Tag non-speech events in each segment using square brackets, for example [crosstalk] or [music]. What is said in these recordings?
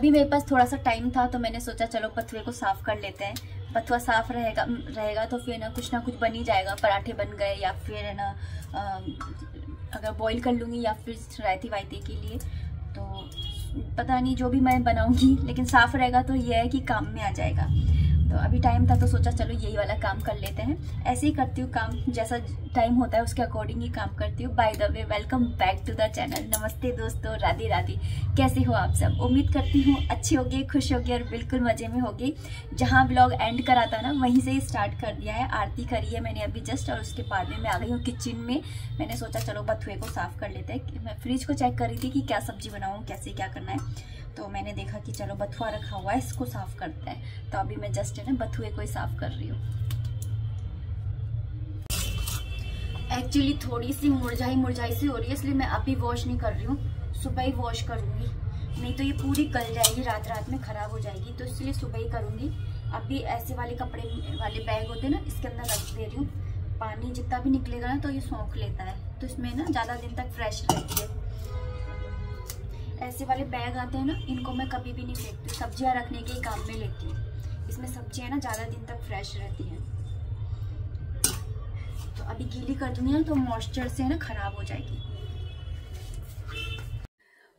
अभी मेरे पास थोड़ा सा टाइम था तो मैंने सोचा चलो पथुए को साफ़ कर लेते हैं। पथुआ साफ़ रहेगा रहेगा तो फिर ना कुछ ना कुछ बन ही जाएगा। पराठे बन गए या फिर है ना अगर बॉईल कर लूँगी या फिर रायती वायती के लिए तो पता नहीं जो भी मैं बनाऊँगी, लेकिन साफ़ रहेगा तो यह है कि काम में आ जाएगा। तो अभी टाइम था तो सोचा चलो यही वाला काम कर लेते हैं। ऐसे ही करती हूँ काम, जैसा टाइम होता है, उसके अकॉर्डिंग ही काम करती हूँ। By the way welcome back to the channel नमस्ते दोस्तों, राधे राधे। कैसे हो आप सब? उम्मीद करती हूँ अच्छी होगी, खुश होगी और बिल्कुल मज़े में होगी। जहाँ ब्लॉग एंड करा था ना, वहीं से ही स्टार्ट कर दिया है। आरती करी है मैंने अभी जस्ट और उसके बाद में मैं आ गई हूँ किचन में। मैंने सोचा चलो बथुए को साफ़ कर लेते हैं। मैं फ्रिज को चेक कर रही थी कि क्या सब्ज़ी बनाऊँ, कैसे क्या करना है। तो मैंने देखा कि चलो बथुआ रखा हुआ है, इसको साफ़ करते हैं। तो अभी मैं जस्ट है ना, बथुए को ही साफ़ कर रही हूँ। एक्चुअली थोड़ी सी मुरझाई मुरझाई सी हो रही है, इसलिए मैं अभी वॉश नहीं कर रही हूँ। सुबह ही वॉश करूँगी। नहीं तो ये पूरी गल जाएगी रात रात में ख़राब हो जाएगी तो इसलिए सुबह ही करूँगी। अभी ऐसे वाले कपड़े वाले बैग होते हैं ना, इसके अंदर रख दे रही हूँ। पानी जितना भी निकलेगा ना तो ये सौंख लेता है। तो इसमें ना ज़्यादा दिन तक फ्रेश रहती है। ऐसे वाले बैग आते हैं ना, इनको मैं कभी भी नहीं फेंकती सब्ज़ियाँ रखने के काम में लेती हूँ। इसमें सब्ज़ियाँ ना ज़्यादा दिन तक फ्रेश रहती हैं। अभी गीली कर दूँगी ना तो मॉइस्चर से है ना ख़राब हो जाएगी।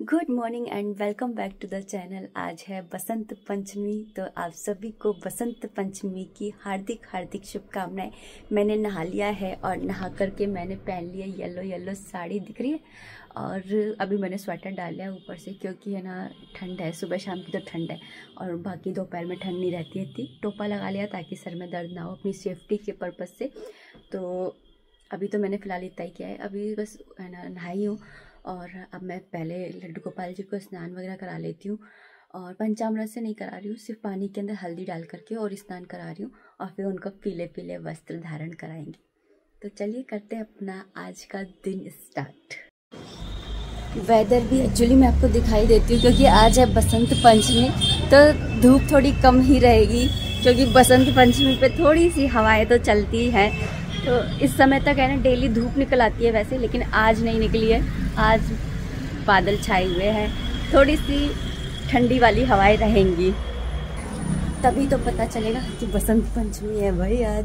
Good morning and welcome back to the channel आज है बसंत पंचमी तो आप सभी को बसंत पंचमी की हार्दिक हार्दिक शुभकामनाएँ। मैंने नहा लिया है और नहा करके मैंने पहन लिया येलो येलो साड़ी दिख रही है। और अभी मैंने स्वेटर डाल लिया ऊपर से क्योंकि है ना ठंड है। सुबह शाम की तो ठंड है और बाकी दोपहर में ठंड नहीं रहती है टोपा लगा लिया ताकि सर में दर्द ना हो अपनी सेफ्टी के पर्पज़ से। तो अभी तो मैंने फ़िलहाल इतना ही किया है। अभी बस, है ना, नहाई हूँ और अब मैं पहले लड्डू गोपाल जी को स्नान वगैरह करा लेती हूँ और पंचामृत से नहीं करा रही हूँ, सिर्फ़ पानी के अंदर हल्दी डाल करके और स्नान करा रही हूँ और फिर उनको पीले पीले वस्त्र धारण कराएँगे। तो चलिए करते हैं अपना आज का दिन स्टार्ट। वेदर भी एक्चुअली मैं आपको दिखाई देती हूँ क्योंकि आज है बसंत पंचमी तो धूप थोड़ी कम ही रहेगी क्योंकि बसंत पंचमी पे थोड़ी सी हवाएँ तो चलती हैं। तो इस समय तक है ना, डेली धूप निकल आती है वैसे, लेकिन आज नहीं निकली है। आज बादल छाए हुए हैं। थोड़ी सी ठंडी वाली हवाएँ रहेंगी। तभी तो पता चलेगा कि बसंत पंचमी है भाई आज।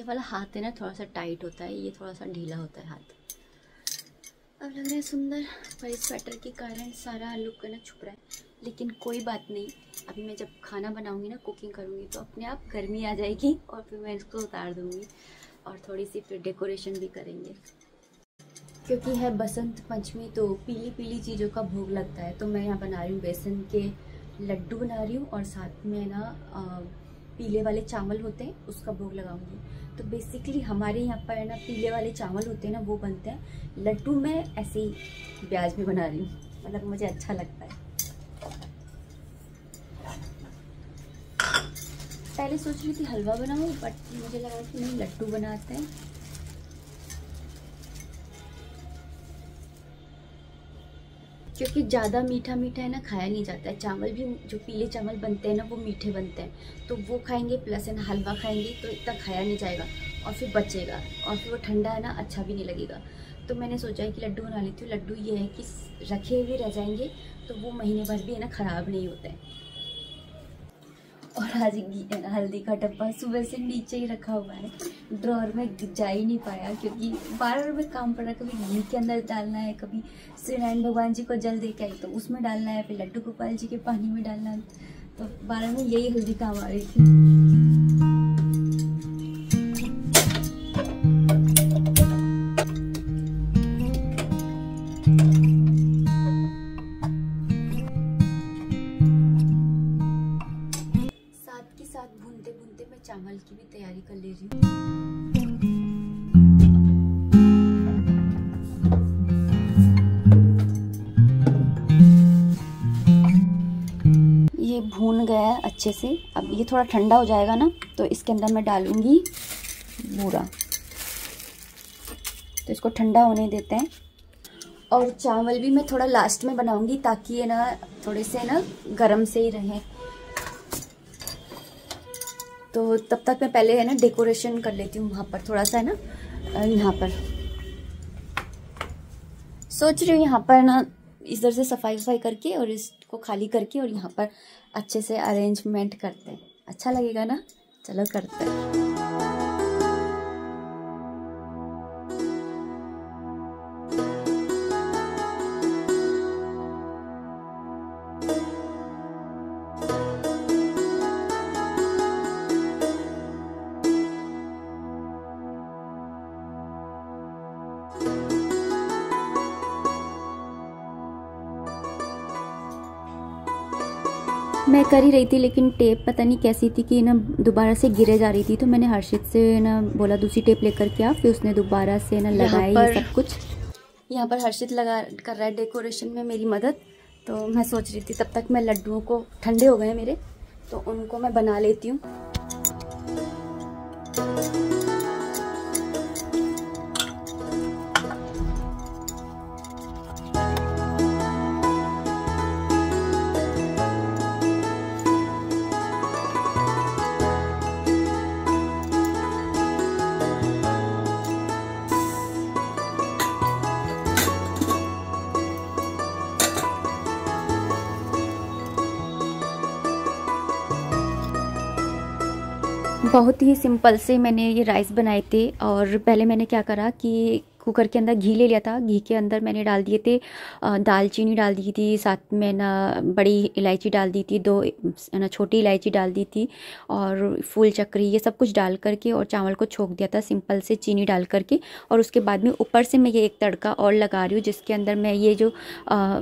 ये वाला हाथ है ना थोड़ा सा टाइट होता है, ये थोड़ा सा ढीला होता है हाथ। अब लग रहा है सुंदर, पर इस स्वेटर के कारण सारा लुक ना छुप रहा है। लेकिन कोई बात नहीं, अभी मैं जब खाना बनाऊँगी ना कुकिंग करूँगी तो अपने आप गर्मी आ जाएगी और फिर मैं इसको उतार दूँगी और थोड़ी सी फिर डेकोरेशन भी करेंगे। क्योंकि है बसंत पंचमी तो पीली पीली चीज़ों का भोग लगता है। तो मैं यहाँ बना रही हूँ बेसन के लड्डू बना रही हूँ और साथ में ना पीले वाले चावल होते हैं, उसका भोग लगाऊँगी। तो बेसिकली हमारे यहाँ पर ना पीले वाले चावल होते हैं ना, वो बनते हैं। लड्डू मैं ऐसे ही ब्याज भी बना रही हूँ। मतलब मुझे अच्छा लगता है। पहले सोच रही थी हलवा बनाऊँ बट मुझे लगा कि नहीं, लड्डू बनाते हैं। क्योंकि ज़्यादा मीठा मीठा है ना, खाया नहीं जाता है। चावल भी, जो पीले चावल बनते हैं ना, वो मीठे बनते हैं। तो वो खाएँगे, प्लस है ना, हलवा खाएँगे तो इतना खाया नहीं जाएगा और फिर बचेगा और फिर वो ठंडा है ना अच्छा भी नहीं लगेगा। तो मैंने सोचा है कि लड्डू बना लेती हूँ। लड्डू ये है कि रखे हुए रह जाएँगे तो वो महीने भर भी है ना, ख़राब नहीं होता है। और आज हल्दी का डब्बा सुबह से नीचे ही रखा हुआ है। ड्रॉर में जा ही नहीं पाया क्योंकि बार बार में काम पड़ा कभी घी के अंदर डालना है, कभी श्री नारायण भगवान जी को जल दे के आई तो उसमें डालना है, फिर लड्डू गोपाल जी के पानी में डालना है। तो बारह में यही हल्दी काम आ रही थी। चावल की भी तैयारी कर ले रही हूँ। भून गया है अच्छे से। अब ये थोड़ा ठंडा हो जाएगा ना तो इसके अंदर मैं डालूँगी बूरा। तो इसको ठंडा होने देते हैं। और चावल भी मैं थोड़ा लास्ट में बनाऊँगी ताकि ये ना थोड़े से ना गरम से ही रहें। तो तब तक मैं पहले है ना डेकोरेशन कर लेती हूँ वहाँ पर, थोड़ा सा है ना यहाँ पर। सोच रही हूँ यहाँ पर ना इधर से सफ़ाई वफाई करके और इसको खाली करके और यहाँ पर अच्छे से अरेंजमेंट करते हैं। अच्छा लगेगा ना? चलो करते हैं। मैं कर ही रही थी लेकिन टेप पता नहीं कैसी थी कि ना दोबारा से गिरे जा रही थी तो मैंने हर्षित से ना बोला दूसरी टेप लेकर के आ। फिर उसने दोबारा से ना लगाया ये सब कुछ। यहाँ पर हर्षित लगा कर रहा है डेकोरेशन में मेरी मदद। तो मैं सोच रही थी तब तक मैं लड्डुओं को ठंडे हो गए मेरे तो उनको मैं बना लेती हूँ। बहुत ही सिंपल से मैंने ये राइस बनाए थे और पहले मैंने क्या करा कि कुकर के अंदर घी ले लिया था। घी के अंदर मैंने डाल दिए थे दालचीनी डाल दी थी साथ में ना बड़ी इलायची डाल दी थी दो ना छोटी इलायची डाल दी थी और फूल चक्री ये सब कुछ डाल करके और चावल को छोक दिया था सिंपल से चीनी डाल करके। और उसके बाद में ऊपर से मैं ये एक तड़का और लगा रही हूँ जिसके अंदर मैं ये जो आ,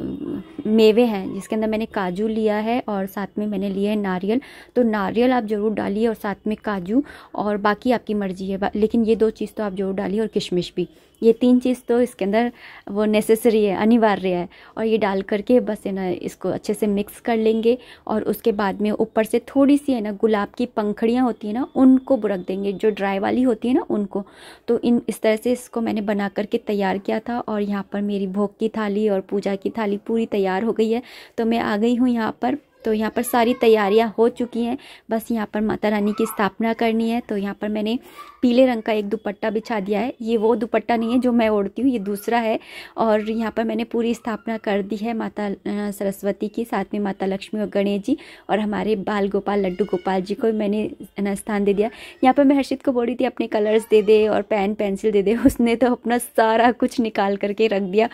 मेवे हैं जिसके अंदर मैंने काजू लिया है और साथ में मैंने लिया है नारियल। तो नारियल आप ज़रूर डालिए और साथ में काजू और बाकी आपकी मर्ज़ी है लेकिन ये दो चीज़ तो आप ज़रूर डालिए और किशमिश भी। ये तीन चीज़ तो इसके अंदर वो नेसेसरी है, अनिवार्य है। और ये डाल करके बस, है ना, इसको अच्छे से मिक्स कर लेंगे और उसके बाद में ऊपर से थोड़ी सी है ना, गुलाब की पंखड़ियाँ होती हैं ना, उनको रख देंगे। जो ड्राई वाली होती है ना, उनको। तो इन, इस तरह से इसको मैंने बना करके तैयार किया था और यहाँ पर मेरी भोग की थाली और पूजा की थाली पूरी तैयार हो गई है। तो मैं आ गई हूँ यहाँ पर तो यहाँ पर सारी तैयारियाँ हो चुकी हैं। बस यहाँ पर माता रानी की स्थापना करनी है। तो यहाँ पर मैंने पीले रंग का एक दुपट्टा बिछा दिया है। ये वो दुपट्टा नहीं है जो मैं ओढ़ती हूँ, ये दूसरा है। और यहाँ पर मैंने पूरी स्थापना कर दी है माता सरस्वती की, साथ में माता लक्ष्मी और गणेश जी और हमारे बाल गोपाल, लड्डू गोपाल जी को मैंने स्थान दे दिया। यहाँ पर मैं हर्षित को बोल रही थी, अपने कलर्स दे दे और पेन पेंसिल दे दे। [laughs] उसने तो अपना सारा कुछ निकाल करके रख दिया।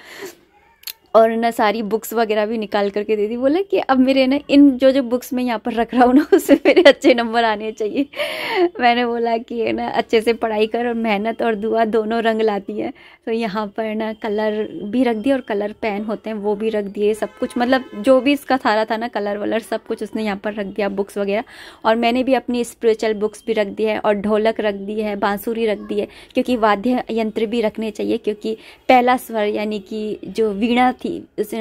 और ना सारी बुक्स वगैरह भी निकाल करके दे दी। बोले कि अब मेरे ना इन जो जो बुक्स मैं यहाँ पर रख रहा हूँ ना, उसमें मेरे अच्छे नंबर आने चाहिए। मैंने बोला कि है ना अच्छे से पढ़ाई कर और मेहनत और दुआ दोनों रंग लाती है। तो यहाँ पर ना कलर भी रख दिए और कलर पेन होते हैं, वो भी रख दिए, सब कुछ। मतलब जो भी इसका थारा था ना कलर वलर, सब कुछ उसने यहाँ पर रख दिया बुक्स वगैरह। और मैंने भी अपनी स्पिरिचुअल बुक्स भी रख दी है और ढोलक रख दी है, बांसुरी रख दी है, क्योंकि वाद्य यंत्र भी रखने चाहिए, क्योंकि पहला स्वर यानी कि जो वीणा थी। उस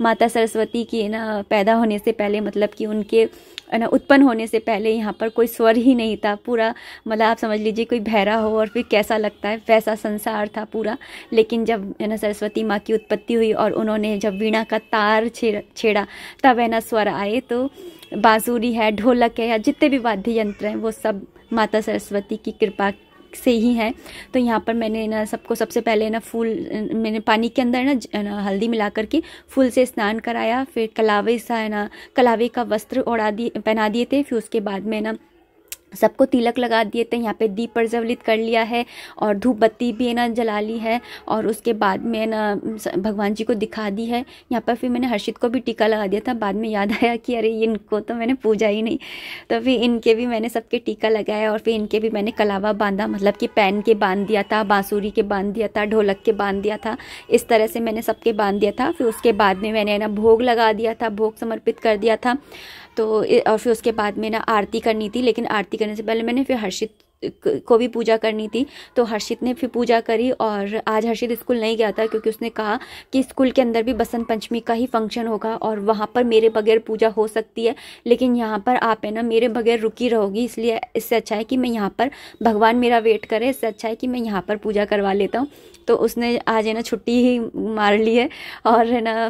माता सरस्वती की ना पैदा होने से पहले मतलब कि उनके, ना उत्पन्न होने से पहले यहाँ पर कोई स्वर ही नहीं था। पूरा मतलब आप समझ लीजिए कोई बहरा हो और फिर कैसा लगता है, वैसा संसार था पूरा। लेकिन जब, है ना, सरस्वती माँ की उत्पत्ति हुई और उन्होंने जब वीणा का तार छेड़ा, तब, है ना, स्वर आए तो बांसुरी है, ढोलक है या जितने भी वाद्य यंत्र हैं, वो सब माता सरस्वती की कृपा से ही हैं। तो यहाँ पर मैंने ना सबको सबसे पहले ना फूल, मैंने पानी के अंदर ना हल्दी मिला करके फूल से स्नान कराया, फिर कलावे सा है ना, कलावे का वस्त्र ओढ़ा दिए, पहना दिए थे, फिर उसके बाद में ना सबको तिलक लगा दिए थे, यहाँ पे दीप प्रज्वलित कर लिया है और धूप बत्ती भी है ना जला ली है और उसके बाद में ना भगवान जी को दिखा दी है। यहाँ पर फिर मैंने हर्षित को भी टीका लगा दिया था, बाद में याद आया कि अरे इनको तो मैंने पूजा ही नहीं। तो फिर इनके भी मैंने सबके टीका लगाया और फिर इनके भी मैंने कलावा बांधा मतलब कि पैन के बाँध दिया था, बाँसुरी के बाँध दिया था, ढोलक के बाँध दिया था, इस तरह से मैंने सबके बाँध दिया था। फिर उसके बाद में मैंने ना, भोग लगा दिया था, भोग समर्पित कर दिया था। तो और फिर उसके बाद में ना आरती करनी थी, लेकिन आरती करने से पहले मैंने फिर हर्षित को भी पूजा करनी थी। तो हर्षित ने फिर पूजा करी और आज हर्षित स्कूल नहीं गया था क्योंकि उसने कहा कि स्कूल के अंदर भी बसंत पंचमी का ही फ़ंक्शन होगा और वहाँ पर मेरे बगैर पूजा हो सकती है, लेकिन यहाँ पर आप है ना, मेरे बगैर रुकी रहोगी, इसलिए इससे अच्छा है कि मैं यहाँ पर, भगवान मेरा वेट करे, इससे अच्छा है कि मैं यहाँ पर पूजा करवा लेता हूँ। तो उसने आज है ना छुट्टी ही मार ली है और है ना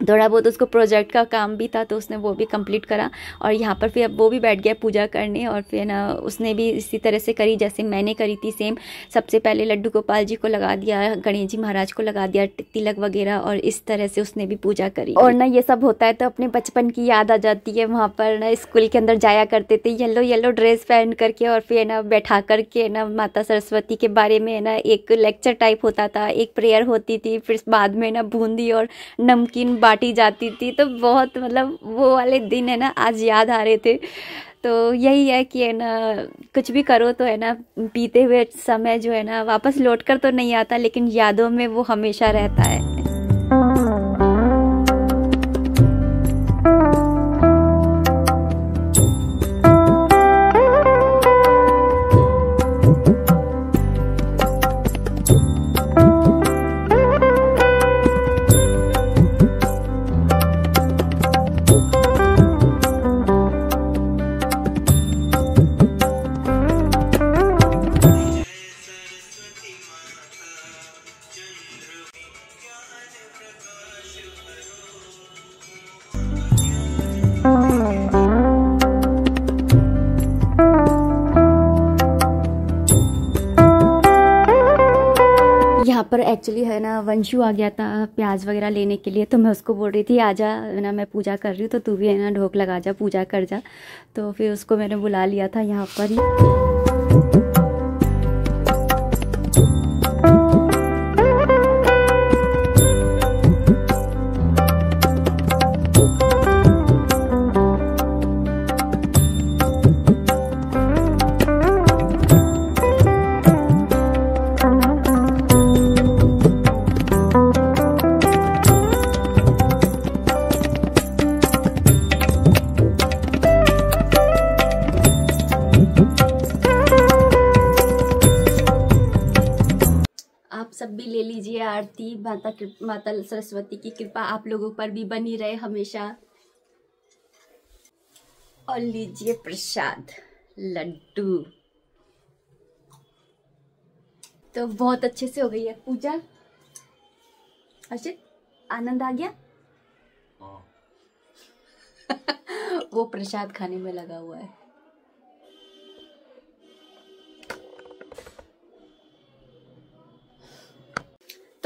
थोड़ा बहुत उसको प्रोजेक्ट का काम भी था तो उसने वो भी कंप्लीट करा और यहाँ पर फिर अब वो भी बैठ गया पूजा करने और फिर ना उसने भी इसी तरह से करी जैसे मैंने करी थी सेम सबसे पहले लड्डू गोपाल जी को लगा दिया, गणेश जी महाराज को लगा दिया, तिलक वगैरह और इस तरह से उसने भी पूजा करी। और ना ये सब होता है तो अपने बचपन की याद आ जाती है वहाँ पर ना स्कूल के अंदर जाया करते थे येलो येलो ड्रेस पहन करके और फिर ना बैठा करके ना माता सरस्वती के बारे में ना एक लेक्चर टाइप होता था, एक प्रेयर होती थी, फिर बाद में ना बूंदी और नमकीन बांटी जाती थी तो बहुत मतलब वो वाले दिन है ना, आज याद आ रहे थे। तो यही है कि है ना, कुछ भी करो तो है ना पीते हुए समय जो है ना, वापस लौट कर तो नहीं आता, लेकिन यादों में वो हमेशा रहता है। एक्चुअली है ना, वंशु आ गया था प्याज वगैरह लेने के लिए तो मैं उसको बोल रही थी, आजा ना, मैं पूजा कर रही हूँ तो तू भी, है ना, ढोक लगा जा, पूजा कर जा। तो फिर उसको मैंने बुला लिया था यहाँ पर ही। आप सब भी ले लीजिए आरती माता माता सरस्वती की कृपा आप लोगों पर भी बनी रहे हमेशा। और लीजिए प्रसाद लड्डू। तो बहुत अच्छे से हो गई है पूजा। अर्षित आनंद आ गया? [laughs] वो प्रसाद खाने में लगा हुआ है।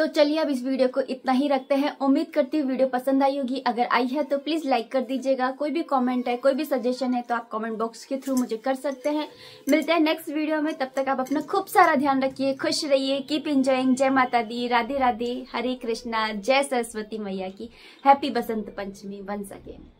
तो चलिए अब इस वीडियो को इतना ही रखते हैं। उम्मीद करती हूँ वीडियो पसंद आई होगी। अगर आई है तो प्लीज़ लाइक कर दीजिएगा। कोई भी कमेंट है, कोई भी सजेशन है तो आप कमेंट बॉक्स के थ्रू मुझे कर सकते हैं। मिलते हैं नेक्स्ट वीडियो में। तब तक आप अपना खूब सारा ध्यान रखिए, खुश रहिए। कीप इंजॉइंग जय माता दी। राधे राधे। हरे कृष्णा। जय सरस्वती मैया की। हैप्पी बसंत पंचमी बन सके